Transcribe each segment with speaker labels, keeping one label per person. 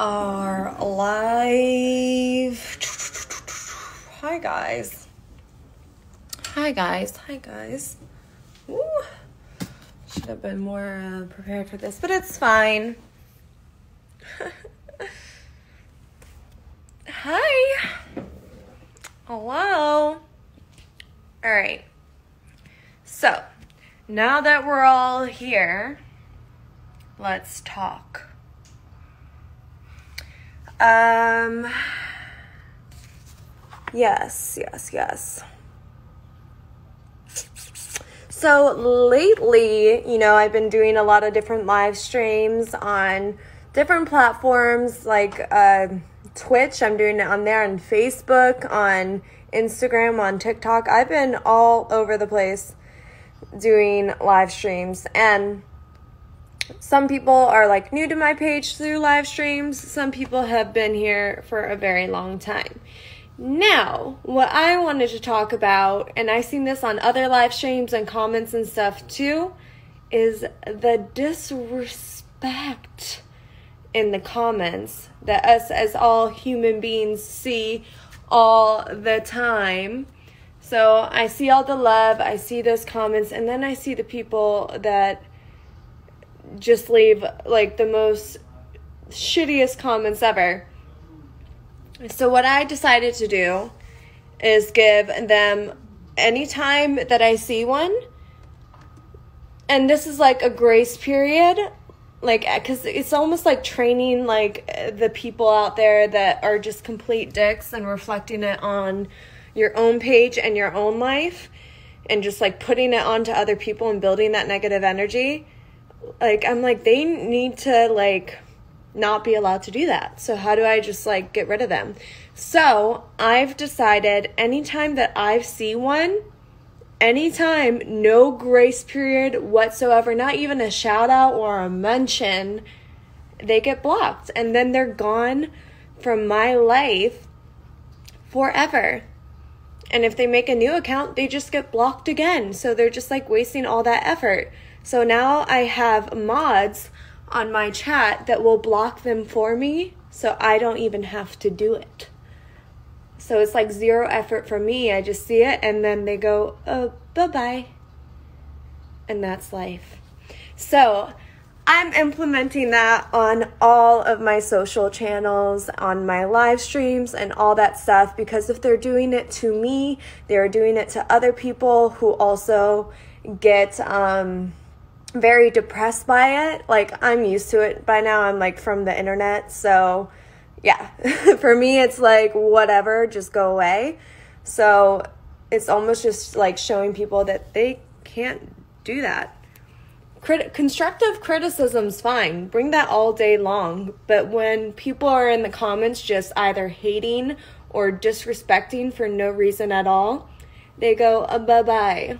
Speaker 1: are live. Hi, guys. Hi, guys. Hi, guys. Ooh. Should have been more uh, prepared for this, but it's fine. Hi. Hello. All right. So, now that we're all here, let's talk. Um, yes, yes, yes. So lately, you know, I've been doing a lot of different live streams on different platforms like uh, Twitch. I'm doing it on there, on Facebook, on Instagram, on TikTok. I've been all over the place doing live streams. And some people are like new to my page through live streams, some people have been here for a very long time. Now, what I wanted to talk about, and I've seen this on other live streams and comments and stuff too, is the disrespect in the comments that us as all human beings see all the time. So I see all the love, I see those comments, and then I see the people that just leave like the most shittiest comments ever. So, what I decided to do is give them anytime that I see one, and this is like a grace period, like, because it's almost like training like the people out there that are just complete dicks and reflecting it on your own page and your own life and just like putting it onto other people and building that negative energy like I'm like they need to like not be allowed to do that. So how do I just like get rid of them? So, I've decided anytime that I see one, anytime no grace period whatsoever, not even a shout out or a mention, they get blocked and then they're gone from my life forever. And if they make a new account, they just get blocked again. So they're just like wasting all that effort. So now I have mods on my chat that will block them for me so I don't even have to do it. So it's like zero effort for me. I just see it and then they go, oh, bye bye. And that's life. So I'm implementing that on all of my social channels, on my live streams, and all that stuff because if they're doing it to me, they're doing it to other people who also get, um, very depressed by it. Like I'm used to it by now. I'm like from the internet. So, yeah. For me it's like whatever, just go away. So, it's almost just like showing people that they can't do that. Crit- constructive criticism's fine. Bring that all day long. But when people are in the comments just either hating or disrespecting for no reason at all, they go, uh, bye bye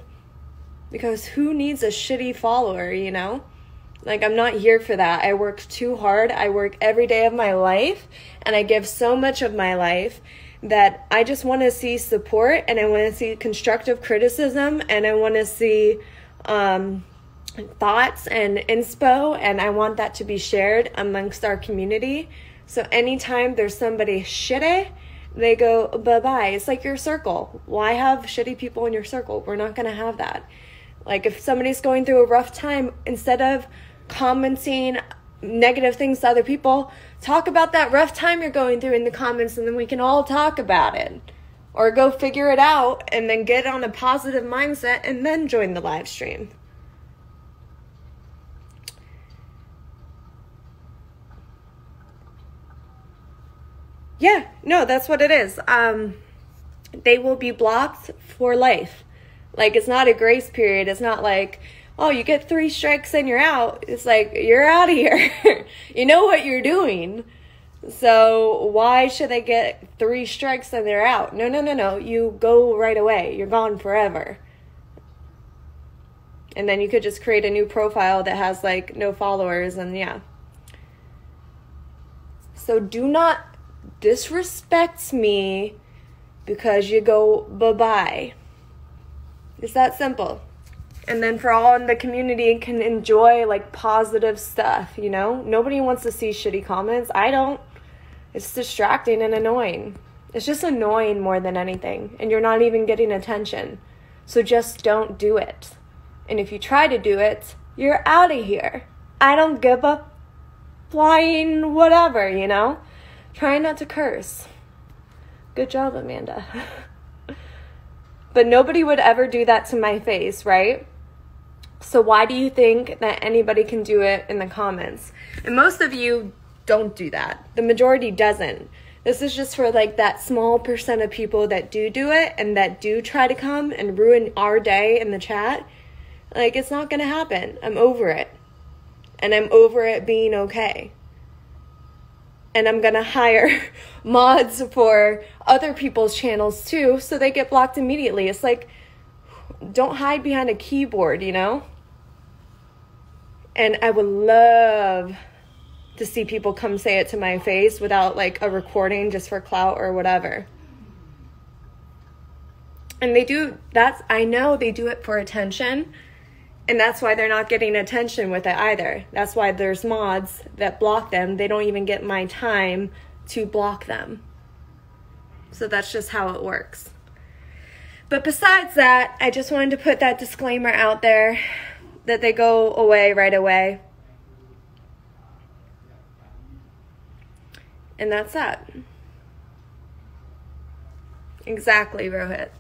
Speaker 1: because who needs a shitty follower, you know? Like, I'm not here for that. I work too hard. I work every day of my life, and I give so much of my life that I just want to see support and I want to see constructive criticism and I want to see um, thoughts and inspo, and I want that to be shared amongst our community. So, anytime there's somebody shitty, they go bye bye. It's like your circle. Why have shitty people in your circle? We're not going to have that. Like if somebody's going through a rough time, instead of commenting negative things to other people, talk about that rough time you're going through in the comments and then we can all talk about it. Or go figure it out and then get on a positive mindset and then join the live stream. Yeah, no, that's what it is. Um, they will be blocked for life. Like it's not a grace period. It's not like, oh, you get three strikes and you're out. It's like you're out of here. you know what you're doing. So why should they get three strikes and they're out? No, no, no, no. You go right away. You're gone forever. And then you could just create a new profile that has like no followers and yeah. So do not disrespect me because you go bye bye. It's that simple. And then for all in the community can enjoy like positive stuff, you know? Nobody wants to see shitty comments. I don't. It's distracting and annoying. It's just annoying more than anything, and you're not even getting attention. So just don't do it. And if you try to do it, you're out of here. I don't give a flying whatever, you know? Try not to curse. Good job, Amanda. but nobody would ever do that to my face, right? So why do you think that anybody can do it in the comments? And most of you don't do that. The majority doesn't. This is just for like that small percent of people that do do it and that do try to come and ruin our day in the chat. Like it's not going to happen. I'm over it. And I'm over it being okay. And I'm to hire mods for other people's channels too so they get blocked immediately. It's like don't hide behind a keyboard, you know? And I would love to see people come say it to my face without like a recording just for clout or whatever. And they do that's I know they do it for attention. And that's why they're not getting attention with it either. That's why there's mods that block them. They don't even get my time to block them. So that's just how it works. But besides that, I just wanted to put that disclaimer out there that they go away right away. And that's that. Exactly, Rohit.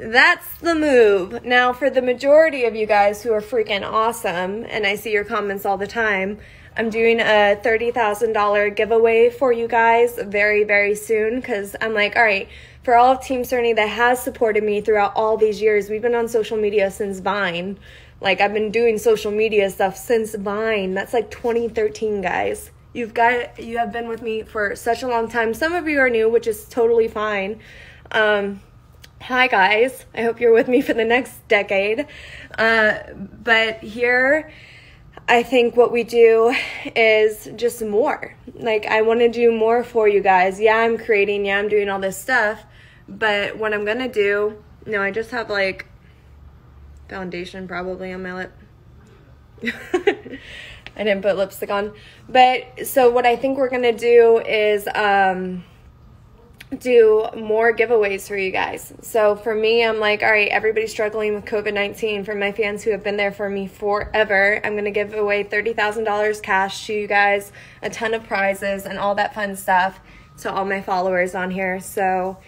Speaker 1: That's the move. Now, for the majority of you guys who are freaking awesome, and I see your comments all the time, I'm doing a $30,000 giveaway for you guys very, very soon because I'm like, all right, for all of Team Cerny that has supported me throughout all these years, we've been on social media since Vine. Like, I've been doing social media stuff since Vine. That's like 2013, guys. You've got you have been with me for such a long time. Some of you are new, which is totally fine. Um, hi guys, I hope you're with me for the next decade. Uh, but here, I think what we do is just more. Like I want to do more for you guys. Yeah, I'm creating. Yeah, I'm doing all this stuff. But what I'm gonna do, no, I just have like foundation probably on my lip. I didn't put lipstick on. But so what I think we're going to do is um do more giveaways for you guys. So for me, I'm like, all right, everybody's struggling with COVID 19. For my fans who have been there for me forever, I'm going to give away $30,000 cash to you guys, a ton of prizes, and all that fun stuff to all my followers on here. So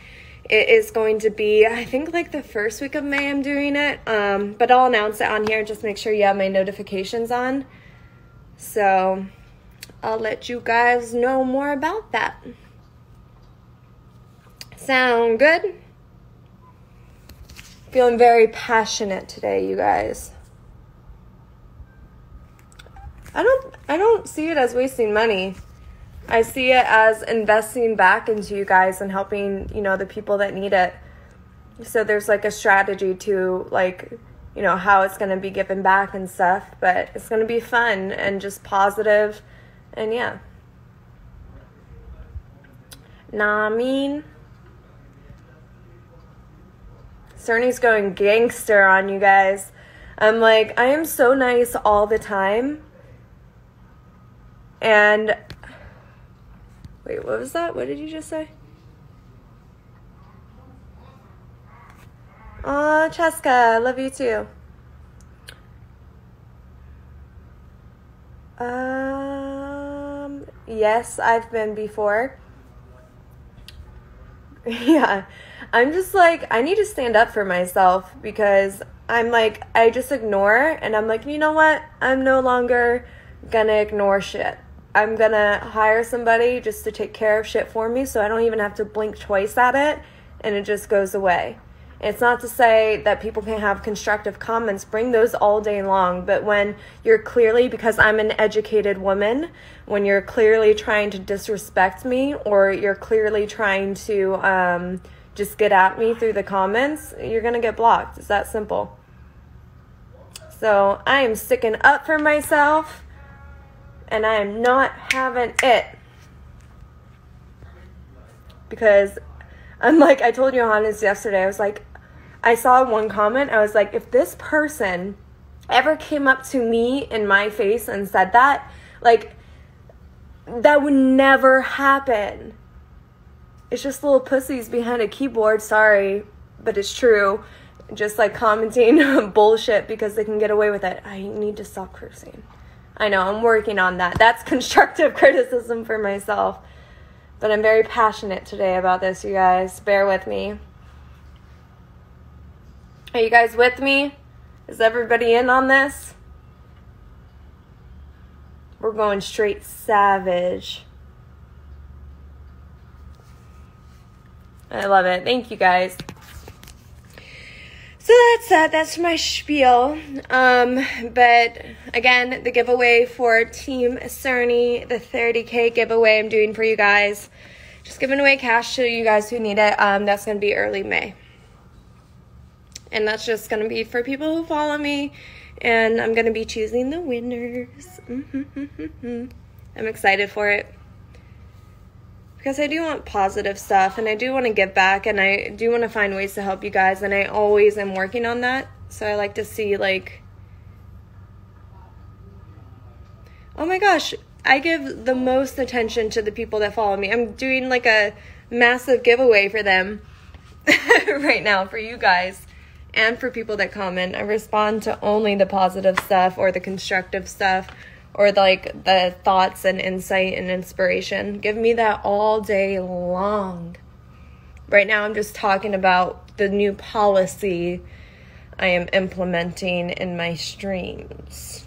Speaker 1: it is going to be, I think, like the first week of May, I'm doing it. Um, but I'll announce it on here. Just make sure you have my notifications on. So I'll let you guys know more about that. Sound good? Feeling very passionate today, you guys. I don't I don't see it as wasting money. I see it as investing back into you guys and helping, you know, the people that need it. So there's like a strategy to like you know, how it's going to be given back and stuff, but it's going to be fun and just positive and yeah. Nah, I mean, Cerny's going gangster on you guys. I'm like, I am so nice all the time. And wait, what was that? What did you just say? Aw, Cheska, love you too. Um, yes, I've been before. yeah, I'm just like, I need to stand up for myself because I'm like, I just ignore and I'm like, you know what? I'm no longer gonna ignore shit. I'm gonna hire somebody just to take care of shit for me so I don't even have to blink twice at it and it just goes away. It's not to say that people can have constructive comments, bring those all day long, but when you're clearly, because I'm an educated woman, when you're clearly trying to disrespect me or you're clearly trying to um, just get at me through the comments, you're going to get blocked. It's that simple. So I am sticking up for myself and I am not having it. Because I'm like, I told Johannes yesterday, I was like, I saw one comment. I was like, if this person ever came up to me in my face and said that, like, that would never happen. It's just little pussies behind a keyboard, sorry, but it's true. Just like commenting bullshit because they can get away with it. I need to stop cursing. I know, I'm working on that. That's constructive criticism for myself. But I'm very passionate today about this, you guys. Bear with me. Are you guys with me? Is everybody in on this? We're going straight savage. I love it. Thank you guys. So that's that. That's my spiel. Um, but again, the giveaway for Team Cerny, the 30k giveaway I'm doing for you guys. Just giving away cash to you guys who need it. Um, that's going to be early May. And that's just going to be for people who follow me. And I'm going to be choosing the winners. I'm excited for it because I do want positive stuff and I do want to give back and I do want to find ways to help you guys and I always am working on that. So I like to see like Oh my gosh, I give the most attention to the people that follow me. I'm doing like a massive giveaway for them right now for you guys and for people that comment. I respond to only the positive stuff or the constructive stuff or like the thoughts and insight and inspiration. Give me that all day long. Right now, I'm just talking about the new policy I am implementing in my streams.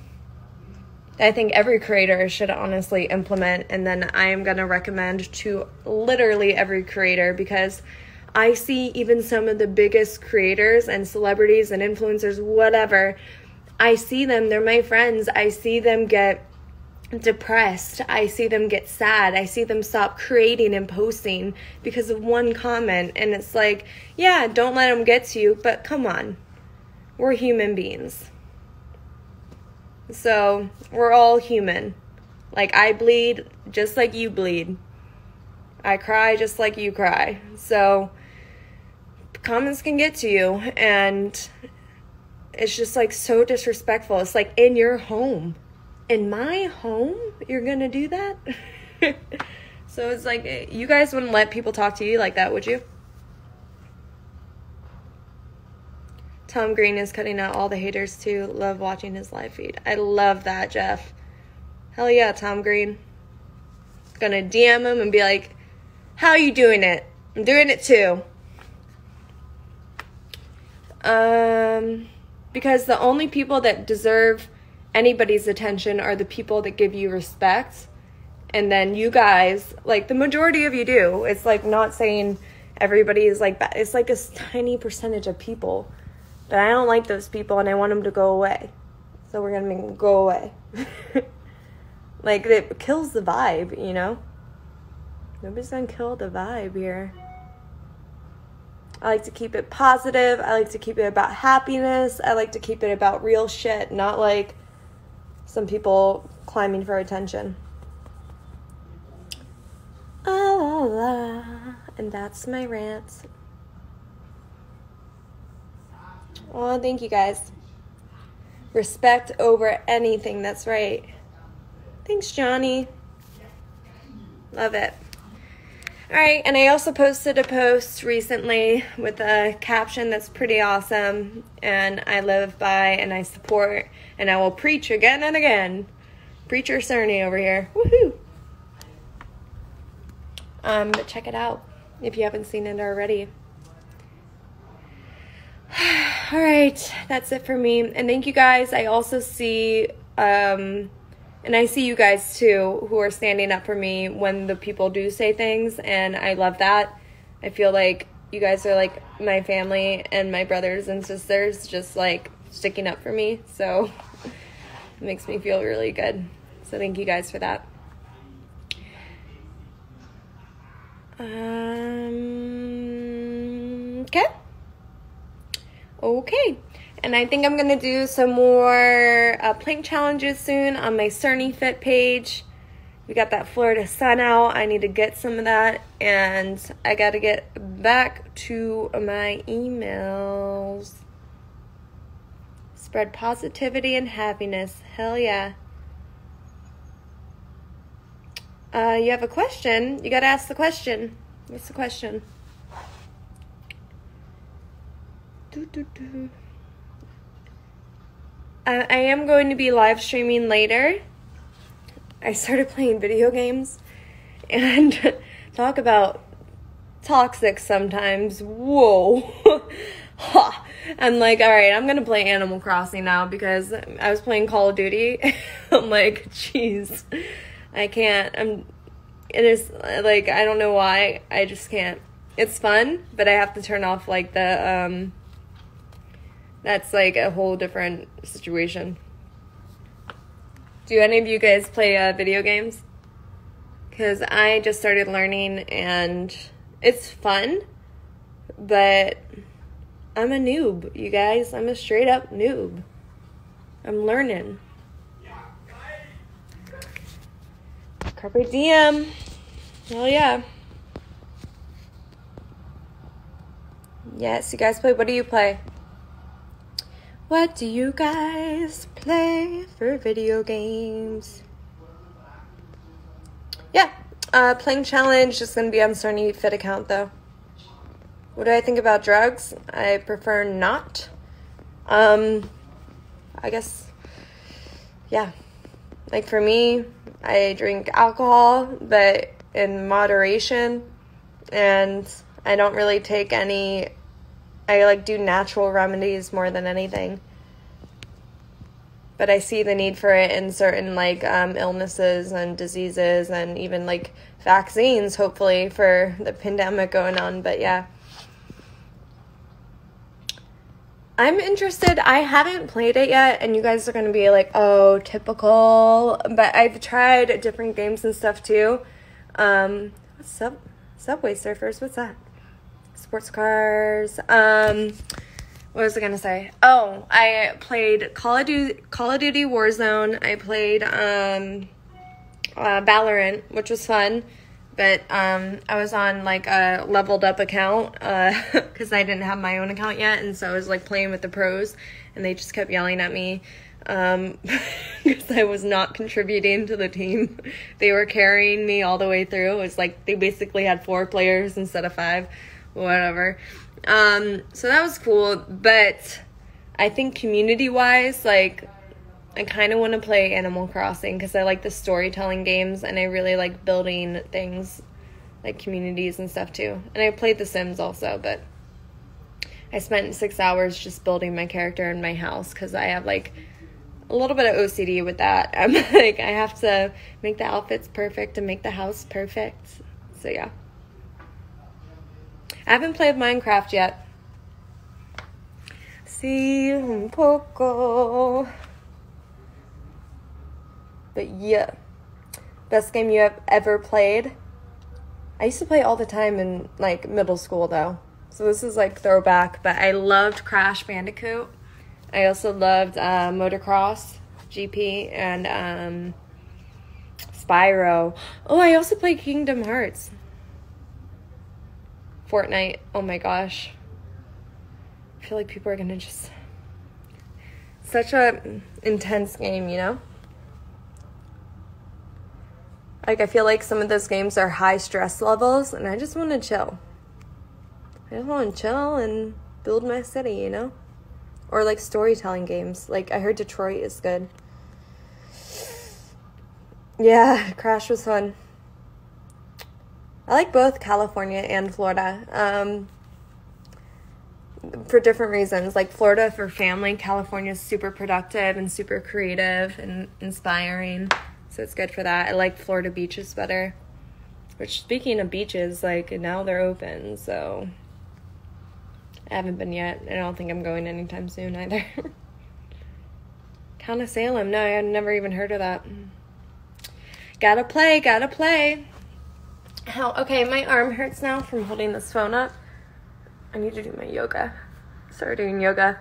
Speaker 1: I think every creator should honestly implement, and then I am going to recommend to literally every creator because I see even some of the biggest creators and celebrities and influencers, whatever, I see them, they're my friends. I see them get depressed. I see them get sad. I see them stop creating and posting because of one comment. And it's like, yeah, don't let them get to you, but come on. We're human beings. So we're all human. Like, I bleed just like you bleed. I cry just like you cry. So comments can get to you. And it's just like so disrespectful. It's like in your home. In my home, you're gonna do that? so it's like you guys wouldn't let people talk to you like that, would you? Tom Green is cutting out all the haters too. Love watching his live feed. I love that, Jeff. Hell yeah, Tom Green. Gonna DM him and be like, How you doing it? I'm doing it too. Um because the only people that deserve anybody's attention are the people that give you respect. And then you guys, like the majority of you do. It's like not saying everybody is like that. It's like a tiny percentage of people. But I don't like those people and I want them to go away. So we're going to make them go away. like it kills the vibe, you know? Nobody's going to kill the vibe here. I like to keep it positive. I like to keep it about happiness. I like to keep it about real shit, not like some people climbing for attention. Ah, la, la. And that's my rant. Oh, thank you guys. Respect over anything. That's right. Thanks, Johnny. Love it. All right, and I also posted a post recently with a caption that's pretty awesome, and I live by and I support, and I will preach again and again. Preacher Cerny over here. Woohoo! Um, but check it out if you haven't seen it already. All right, that's it for me. And thank you guys. I also see um, and I see you guys too who are standing up for me when the people do say things, and I love that. I feel like you guys are like my family and my brothers and sisters, just like sticking up for me. So it makes me feel really good. So thank you guys for that. Um, okay. Okay. And I think I'm going to do some more uh, plank challenges soon on my Cerny Fit page. We got that Florida sun out. I need to get some of that. And I got to get back to my emails. Spread positivity and happiness. Hell yeah. Uh, you have a question? You gotta ask the question. What's the question? Do, do, do. Uh, I am going to be live streaming later. I started playing video games and talk about toxic sometimes. Whoa. I'm like, all right, I'm gonna play Animal Crossing now because I was playing Call of Duty. I'm like, jeez, I can't. I'm. It is like I don't know why. I just can't. It's fun, but I have to turn off like the um. That's like a whole different situation. Do any of you guys play uh, video games? Because I just started learning and it's fun, but I'm a noob, you guys. I'm a straight up noob. I'm learning. Carpe diem. Hell yeah. Yes, you guys play. What do you play? What do you guys play for video games? Yeah, uh, playing challenge is going to be on Cerny Fit account though. What do I think about drugs? I prefer not. Um, I guess, yeah. Like for me, I drink alcohol, but in moderation, and I don't really take any. I like do natural remedies more than anything. But I see the need for it in certain like um, illnesses and diseases, and even like vaccines, hopefully for the pandemic going on. But yeah. I'm interested. I haven't played it yet, and you guys are going to be like, oh, typical. But I've tried different games and stuff too. Um, Subway Surfers? What's that? Sports cars. Um, what was I to say? Oh, I played Call of Duty, Call of Duty Warzone. I played um, uh, Valorant, which was fun but um, I was on like a leveled up account because uh, I didn't have my own account yet, and so I was like playing with the pros, and they just kept yelling at me because um, I was not contributing to the team. they were carrying me all the way through. It was like they basically had four players instead of five, whatever. Um, so that was cool, but I think community wise, like I kind of want to play Animal Crossing because I like the storytelling games and I really like building things like communities and stuff too. And I played The Sims also, but I spent six hours just building my character in my house because I have like a little bit of OCD with that. I'm like, I have to make the outfits perfect and make the house perfect. So yeah. I haven't played Minecraft yet. See, poco. But yeah, best game you have ever played. I used to play all the time in like middle school though. So this is like throwback, but I loved Crash Bandicoot. I also loved uh, Motocross GP and um, Spyro. Oh, I also played Kingdom Hearts. Fortnite. Oh my gosh. I feel like people are gonna just such a intense game, you know? Like, I feel like some of those games are high stress levels, and I just want to chill. I just want to chill and build my city, you know? Or like storytelling games. Like, I heard Detroit is good. Yeah, Crash was fun. I like both California and Florida. Um, for different reasons. Like Florida for family, California is super productive and super creative and inspiring. So it's good for that. I like Florida beaches better. Which, speaking of beaches, like now they're open, so I haven't been yet. And I don't think I'm going anytime soon either. Town of Salem. No, I've never even heard of that. Gotta play, gotta play. How? Okay, my arm hurts now from holding this phone up. I need to do my yoga. Start doing yoga.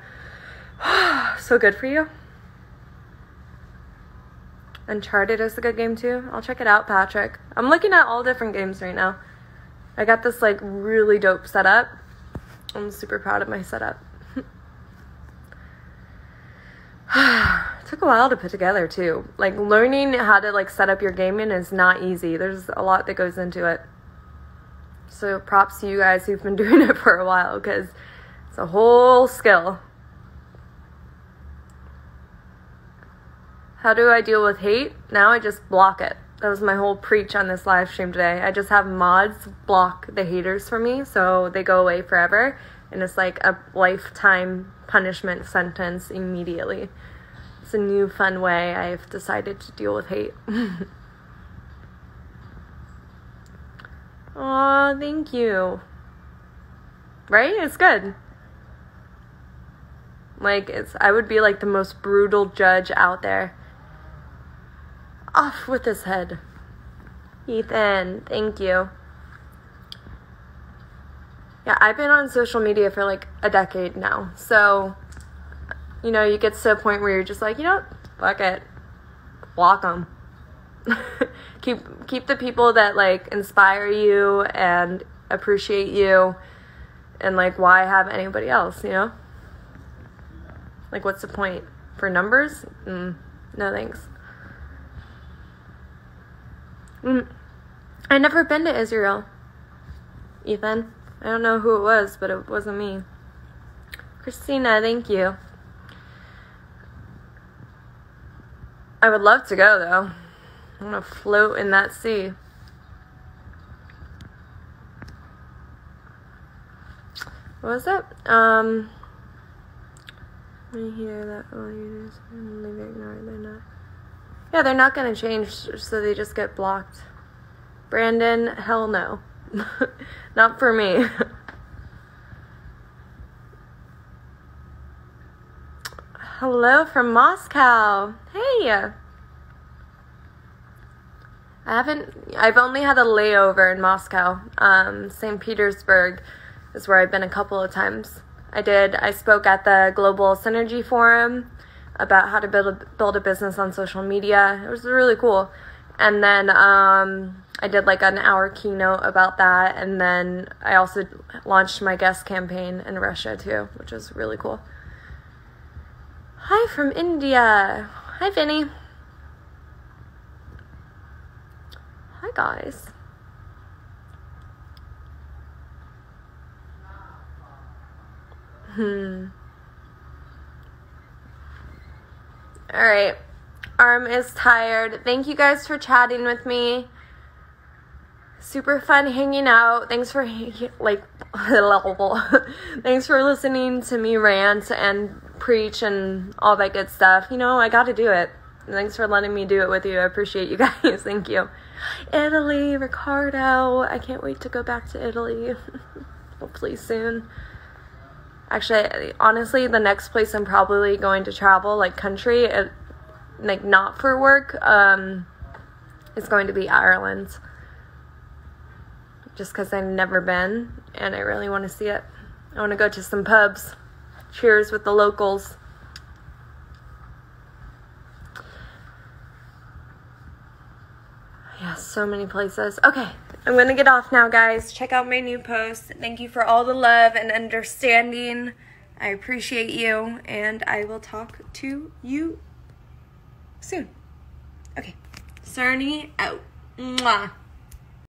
Speaker 1: so good for you. Uncharted is a good game too. I'll check it out, Patrick. I'm looking at all different games right now. I got this like really dope setup. I'm super proud of my setup. Took a while to put together too. Like learning how to like set up your gaming is not easy. There's a lot that goes into it. So props to you guys who've been doing it for a while because it's a whole skill. How do I deal with hate? Now I just block it. That was my whole preach on this live stream today. I just have mods block the haters for me so they go away forever. And it's like a lifetime punishment sentence immediately. A new fun way I've decided to deal with hate. Aw, thank you. Right? It's good. Like it's I would be like the most brutal judge out there. Off with his head. Ethan, thank you. Yeah, I've been on social media for like a decade now. So, you know, you get to a point where you're just like, you know, fuck it. Block them. keep keep the people that like inspire you and appreciate you and like why have anybody else, you know? Like what's the point? For numbers? Mm, no thanks. Mm. I never been to Israel. Ethan. I don't know who it was, but it wasn't me. Christina, thank you. I would love to go though. I want to float in that sea. What was that? Um, I hear that do is They're not. Yeah, they're not going to change, so they just get blocked. Brandon, hell no. not for me. Hello from Moscow. Hey. I haven't. I've only had a layover in Moscow. Um, St. Petersburg is where I've been a couple of times. I did. I spoke at the Global Synergy Forum about how to build a, build a business on social media. It was really cool. And then um, I did like an hour keynote about that. And then I also launched my guest campaign in Russia too, which was really cool. Hi from India. Hi, Vinny. Hi, guys. Hmm. All right. Arm is tired. Thank you guys for chatting with me. Super fun hanging out. Thanks for like thanks for listening to me rant and preach and all that good stuff. You know, I got to do it. Thanks for letting me do it with you. I appreciate you guys. Thank you. Italy, Ricardo. I can't wait to go back to Italy. Hopefully soon. Actually, honestly, the next place I'm probably going to travel, like country, it, like not for work, um, is going to be Ireland. Just because I've never been and I really want to see it. I want to go to some pubs. Cheers with the locals. Yeah, so many places. Okay, I'm gonna get off now, guys. Check out my new post. Thank you for all the love and understanding. I appreciate you, and I will talk to you soon. Okay, Cerny out. Mwah.